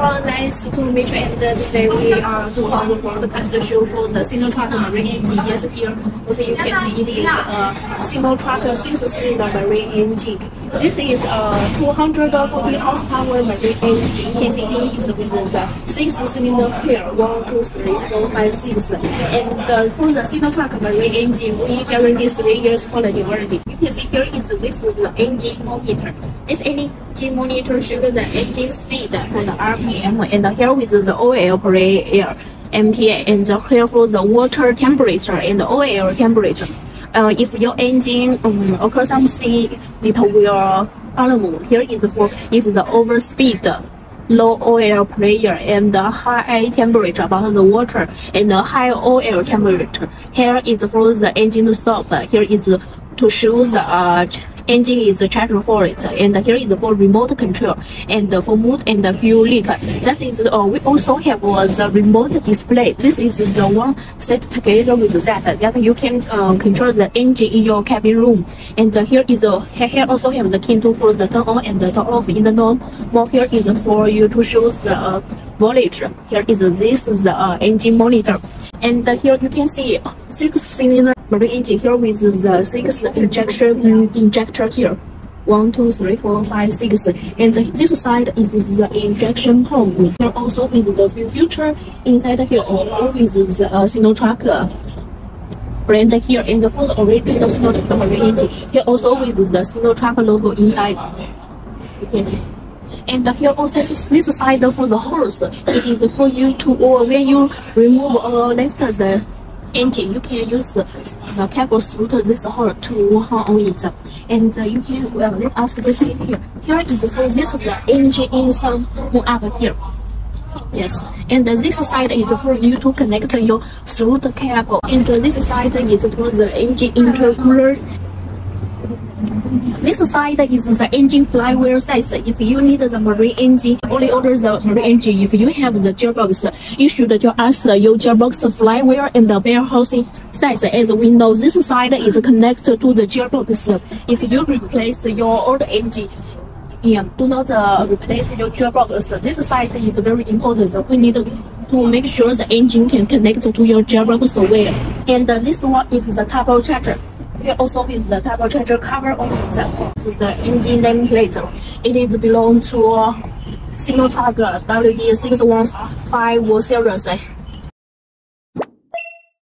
Hello, nice to meet you. And uh, today we are doing our broadcast show for the Sinotruk Marine engine. Yes, here also you can see it is a Sinotruk six-cylinder marine engine. This is uh, a 240 horsepower marine engine. You can see here is with the uh, six-cylinder here, one, two, three, four, five, six. And uh, for the Sinotruk marine engine, we guarantee three years quality warranty. You can see here is this with the engine monitor. This monitor shows the engine speed for the RPM and here with the oil per air MPa and here for the water temperature and oil temperature. Uh, if your engine um, occurs something little will problem, here is for if the overspeed low oil pressure and high temperature about the water and the high oil temperature. Here is for the engine to stop. Here is to show the uh, engine is charged for it and here is for remote control and for mood and fuel leak. That is uh, we also have uh, the remote display. This is the one set together with that that you can uh, control the engine in your cabin room. And uh, here is uh, here also have the key to for the turn on and the turn off in the normal here is for you to show the uh, voltage here is this the uh, engine monitor. And uh, here you can see six cylinder marine engine here with the six injection injector here. One, two, three, four, five, six. And this side is the injection pump. Here also with the fuel filter inside here or with the uh, Sinotruk brand here and for the original Sinotruk marine engine. Here also with the Sinotruk logo inside. You can see. And here also this side for the hose. It is for you to or when you remove or lift the engine, you can use the cable through this hole to hang on it. And you can, well, let us see here. Here is for this the engine in some move up here. Yes, and this side is for you to connect your through the cable. And this side is for the engine intercooler this side is the engine flywheel size. If you need the marine engine, only order the marine engine. If you have the gearbox, you should ask your gearbox flywheel and the bell housing size. As we know, this side is connected to the gearbox. If you replace your old engine, yeah, do not uh, replace your gearbox. This side is very important. We need to, to make sure the engine can connect to your gearbox well. And uh, this one is the turbocharger. It also is the turbocharger cover on it, the engine nameplate. It is belong to single Sinotruk WD615 series.